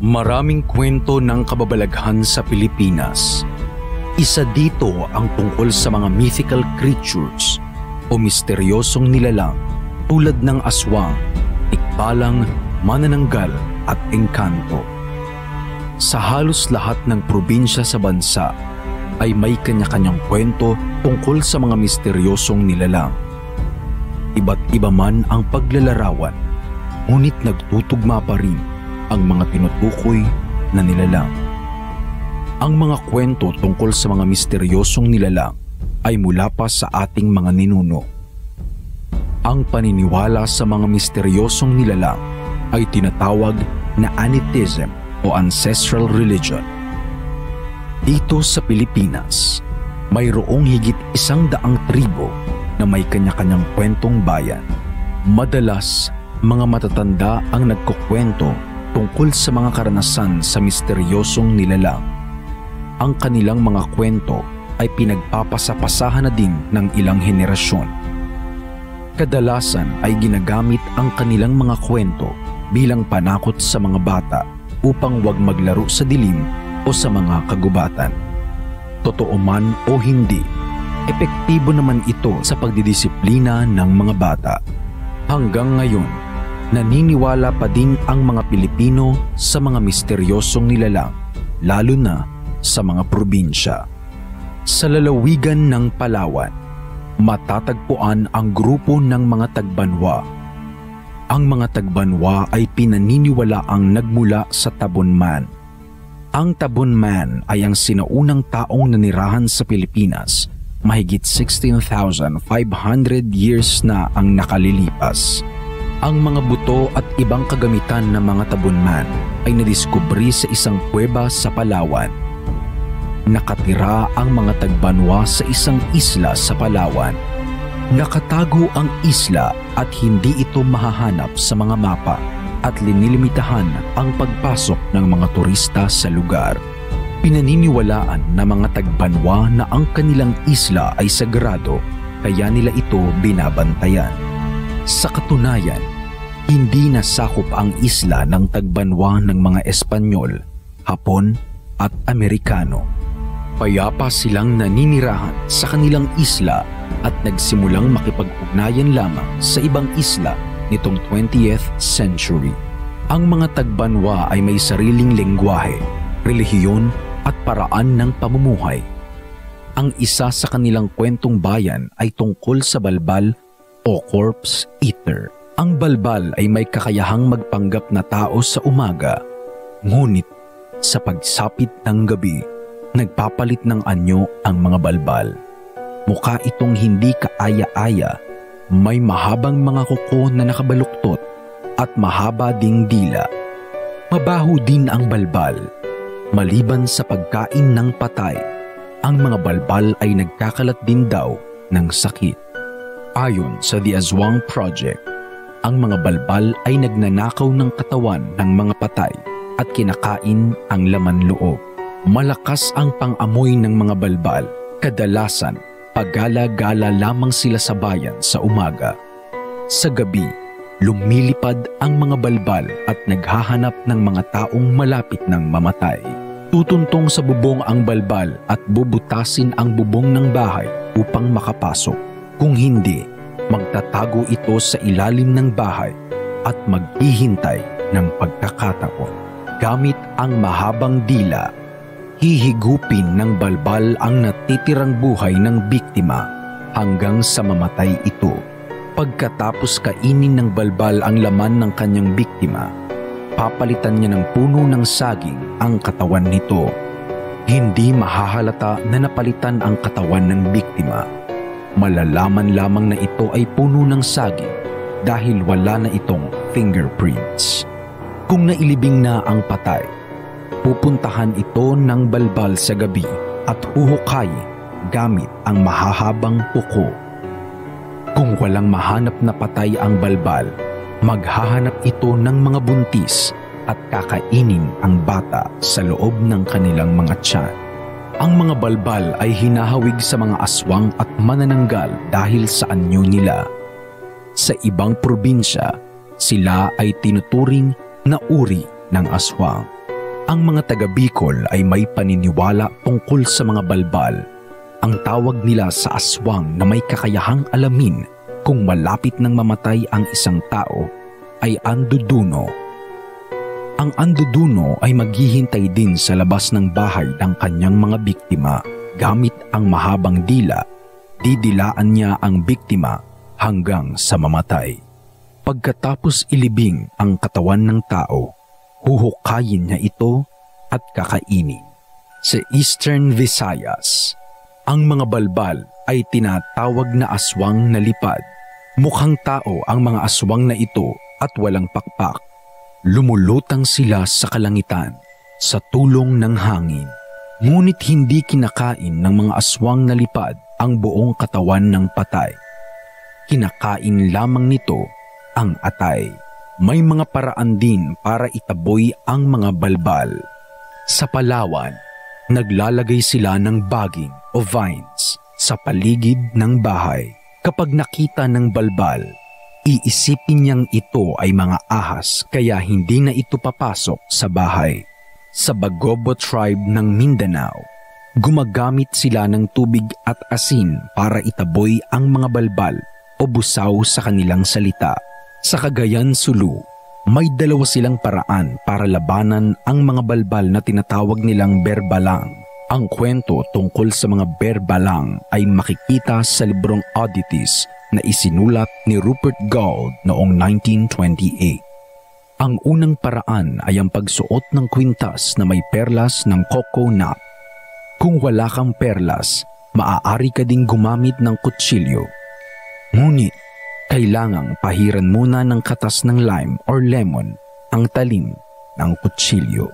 Maraming kwento ng kababalaghan sa Pilipinas. Isa dito ang tungkol sa mga mythical creatures o misteryosong nilalang tulad ng aswang, ikbalang, manananggal at engkanto. Sa halos lahat ng probinsya sa bansa ay may kanya-kanyang kwento tungkol sa mga misteryosong nilalang. Iba't iba man ang paglalarawan, ngunit nagtutugma pa rin ang mga tinutukoy na nilalang. Ang mga kwento tungkol sa mga misteryosong nilalang ay mula pa sa ating mga ninuno. Ang paniniwala sa mga misteryosong nilalang ay tinatawag na anitism o ancestral religion. Dito sa Pilipinas, mayroong higit isang daang tribo na may kanya-kanyang kwentong bayan. Madalas, mga matatanda ang nagkukwento tungkol sa mga karanasan sa misteryosong nilalang. Ang kanilang mga kwento ay pinagpapasapasahan na din ng ilang henerasyon. Kadalasan ay ginagamit ang kanilang mga kwento bilang panakot sa mga bata upang wag maglaro sa dilim o sa mga kagubatan. Totoo man o hindi, epektibo naman ito sa pagdidisiplina ng mga bata. Hanggang ngayon, naniniwala pa din ang mga Pilipino sa mga misteryosong nilalang, lalo na sa mga probinsya. Sa lalawigan ng Palawan, matatagpuan ang grupo ng mga tagbanwa. Ang mga tagbanwa ay pinaniniwala ang nagmula sa Tabunman. Ang Tabunman ay ang sinaunang taong nanirahan sa Pilipinas mahigit 16,500 years na ang nakalilipas. Ang mga buto at ibang kagamitan ng mga tabunman ay nadiskubre sa isang kuweba sa Palawan. Nakatira ang mga tagbanwa sa isang isla sa Palawan. Nakatago ang isla at hindi ito mahahanap sa mga mapa at linilimitahan ang pagpasok ng mga turista sa lugar. Pinaniniwalaan ng mga tagbanwa na ang kanilang isla ay sagrado kaya nila ito binabantayan. Sa katunayan, hindi nasakop ang isla ng tagbanwa ng mga Espanyol, Hapon at Amerikano. Payapa silang naninirahan sa kanilang isla at nagsimulang makipag-ugnayan lamang sa ibang isla nitong 20th century. Ang mga tagbanwa ay may sariling lengguwahe, relihiyon at paraan ng pamumuhay. Ang isa sa kanilang kwentong bayan ay tungkol sa balbal o corpse eater. Ang balbal ay may kakayahang magpanggap na tao sa umaga, ngunit sa pagsapit ng gabi, nagpapalit ng anyo ang mga balbal. Mukha itong hindi kaaya-aya, may mahabang mga kuko na nakabaluktot at mahaba ding dila. Mabaho din ang balbal. Maliban sa pagkain ng patay, ang mga balbal ay nagkakalat din daw ng sakit. Ayon sa The Aswang Project, ang mga balbal ay nagnanakaw ng katawan ng mga patay at kinakain ang laman loob. Malakas ang pang-amoy ng mga balbal. Kadalasan, pagala-gala lamang sila sa bayan sa umaga. Sa gabi, lumilipad ang mga balbal at naghahanap ng mga taong malapit ng mamatay. Tutuntong sa bubong ang balbal at bubutasin ang bubong ng bahay upang makapasok. Kung hindi, magtatago ito sa ilalim ng bahay at maghihintay ng pagkakataon. Gamit ang mahabang dila, hihigupin ng balbal ang natitirang buhay ng biktima hanggang sa mamatay ito. Pagkatapos kainin ng balbal ang laman ng kanyang biktima, papalitan niya ng puno ng saging ang katawan nito. Hindi mahahalata na napalitan ang katawan ng biktima malalaman lamang na ito ay puno ng saging dahil wala na itong fingerprints. Kung nailibing na ang patay, pupuntahan ito ng balbal sa gabi at huhukay gamit ang mahahabang puko. Kung walang mahanap na patay ang balbal, maghahanap ito ng mga buntis at kakainin ang bata sa loob ng kanilang mga tiyan. Ang mga balbal ay hinahawig sa mga aswang at manananggal dahil sa anyo nila. Sa ibang probinsya, sila ay tinuturing na uri ng aswang. Ang mga taga Bicol ay may paniniwala tungkol sa mga balbal. Ang tawag nila sa aswang na may kakayahang alamin kung malapit nang mamatay ang isang tao ay anduduno. Ang anduduno ay maghihintay din sa labas ng bahay ng kanyang mga biktima gamit ang mahabang dila. Didilaan niya ang biktima hanggang sa mamatay. Pagkatapos ilibing ang katawan ng tao, huhukayin niya ito at kakainin. Sa Eastern Visayas, ang mga balbal ay tinatawag na aswang na lipad. Mukhang tao ang mga aswang na ito at walang pakpak. Lumulutang sila sa kalangitan sa tulong ng hangin. Ngunit hindi kinakain ng mga aswang na lipad ang buong katawan ng patay. Kinakain lamang nito ang atay. May mga paraan din para itaboy ang mga balbal. Sa Palawan, naglalagay sila ng baging o vines sa paligid ng bahay. Kapag nakita ng balbal, iisipin niyang ito ay mga ahas kaya hindi na ito papasok sa bahay. Sa Bagobo tribe ng Mindanao, gumagamit sila ng tubig at asin para itaboy ang mga balbal o busaw sa kanilang salita. Sa Cagayan Sulu, may dalawa silang paraan para labanan ang mga balbal na tinatawag nilang berbalang. Ang kwento tungkol sa mga berbalang ay makikita sa librong Oddities na isinulat ni Rupert Gould noong 1928. Ang unang paraan ay ang pagsuot ng kwintas na may perlas ng coconut. Kung wala kang perlas, maaari ka ding gumamit ng kutsilyo. Ngunit kailangang pahiran muna ng katas ng lime or lemon ang talim ng kutsilyo.